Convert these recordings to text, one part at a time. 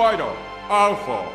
Street Fighter Alpha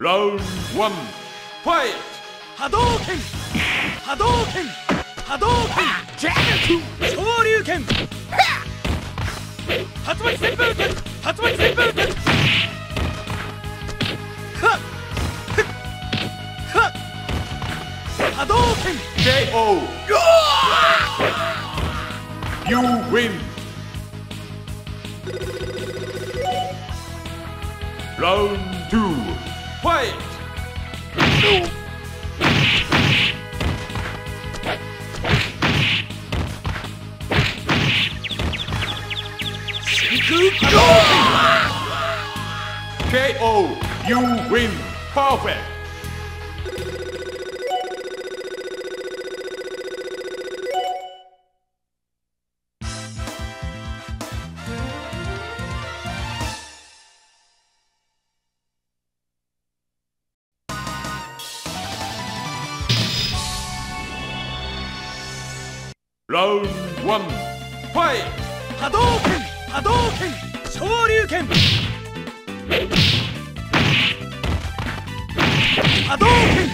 ラウンド1ファイト波動拳波動拳波動拳昇竜拳竜巻旋風拳竜巻旋風拳 KO. You win. Round two. Fight. KO. You win. Perfect. Round one. Fight! Hadouken! Hadouken! Shoryuken! Hadouken!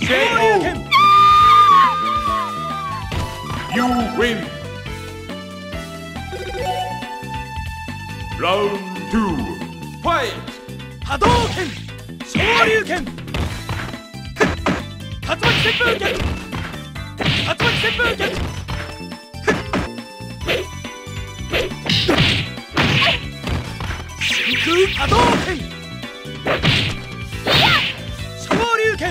Shoryuken! You win! Round two. Fight! Hadouken! Shoryuken! 巻旋風拳竜巻旋風拳真空波動拳昇竜拳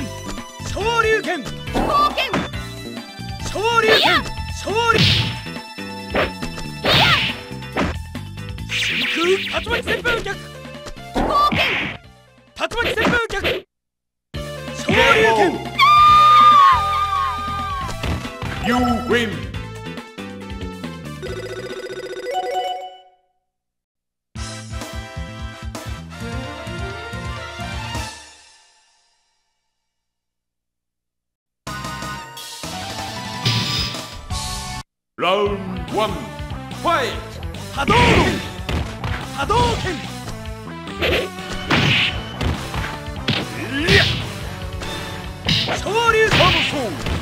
昇竜拳昇竜拳昇竜真空竜巻旋風脚竜巻旋風脚 You win ラウンド1ファイト波動拳波動拳昇竜拳スリッボー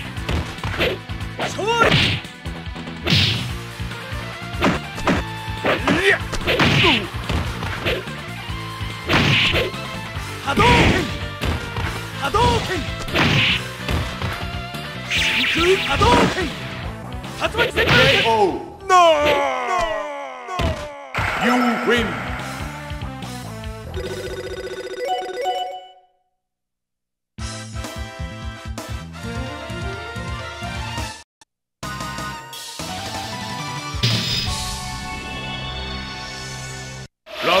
波動拳波動拳真空波動拳竜巻旋風脚 KO You win ラウ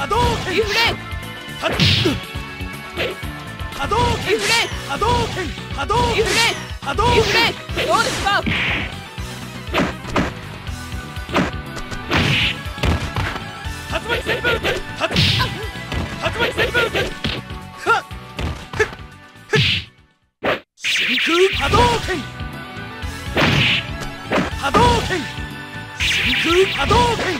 波動拳イン。フレ波波動拳イン。フレ波動拳波動拳波動イン。フ拳レどうですか竜巻巻旋風脚竜巻旋風脚はっふっふっ真空波動拳波動拳真空波動拳真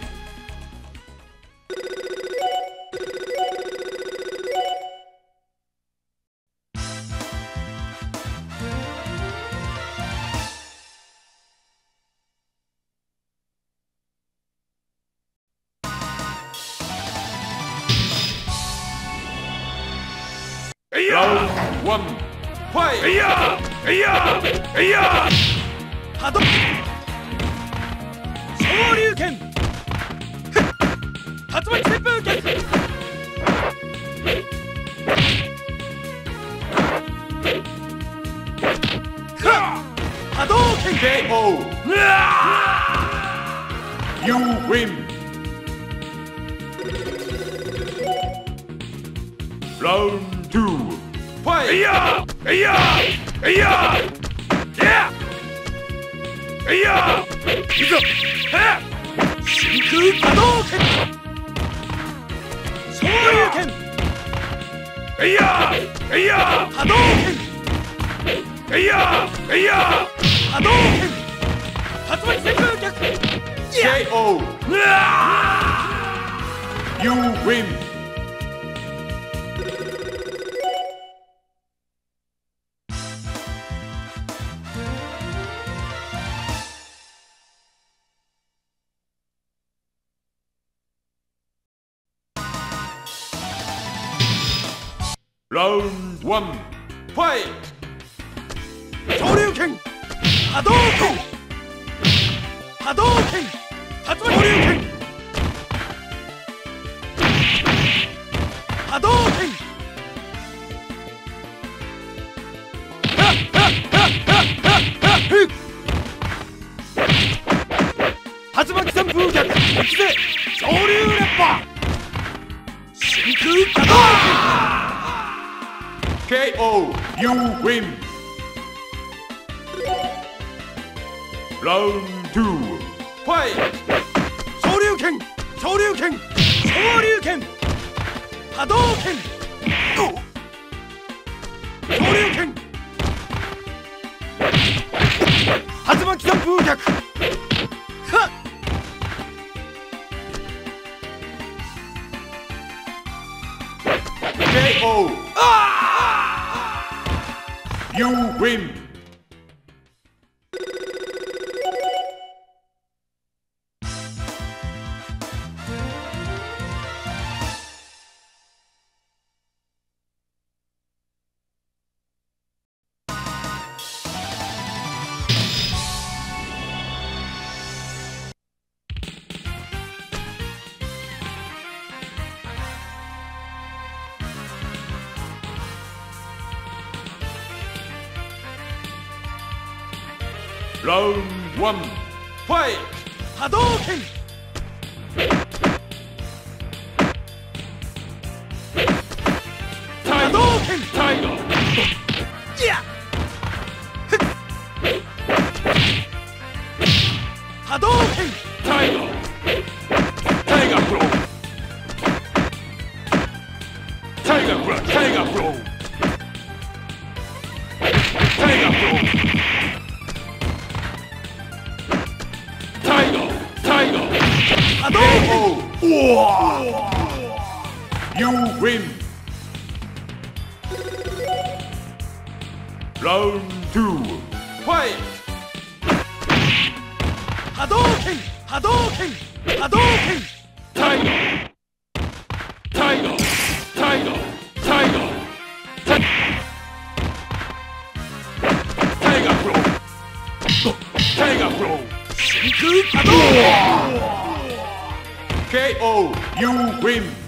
play. Yeah, yeah, yeah. Hado. Shoryuken. Hatsumaki Seppuken. Hadouken. KO. You win. Round two. Play. Yeah. 竜巻旋風脚はっ波動拳 KO! You win! Round two, fight!真空波動拳昇竜拳波動拳波動拳竜巻旋風脚 KO! You win! Round one, fight! 昇竜拳波動拳波動拳竜巻昇竜拳波動拳。竜巻旋風脚行くぜ昇竜烈波真空波動拳。KO! You win! Round two! Fight! 昇竜拳昇竜拳昇竜拳波動拳昇竜拳弾巻き散風脚ラウンド1ファイト波動拳。波動拳。タイガー。や。波動拳。タイガー。タイガープロタイガープロタイガープロタイガープロ You win. Round two. Fight. 波動拳波動拳波動拳 Tiger. Tiger. Tiger. Tiger. Ti- Tiger Pro. Tiger Pro. 真空波動拳 KO. You win.